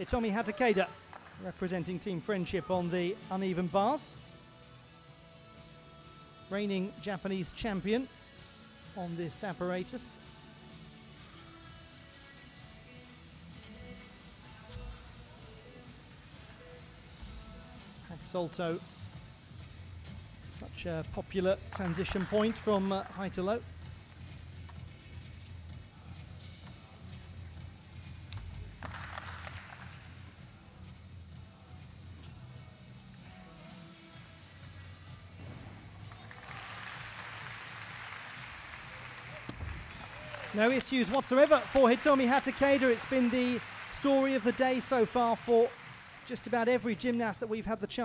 Hitomi Hatakeda representing Team Friendship on the uneven bars. Reigning Japanese champion on this apparatus. Pak such a popular transition point from uh, high to low. No issues whatsoever for Hitomi Hatakeda. It's been the story of the day so far for just about every gymnast that we've had the chance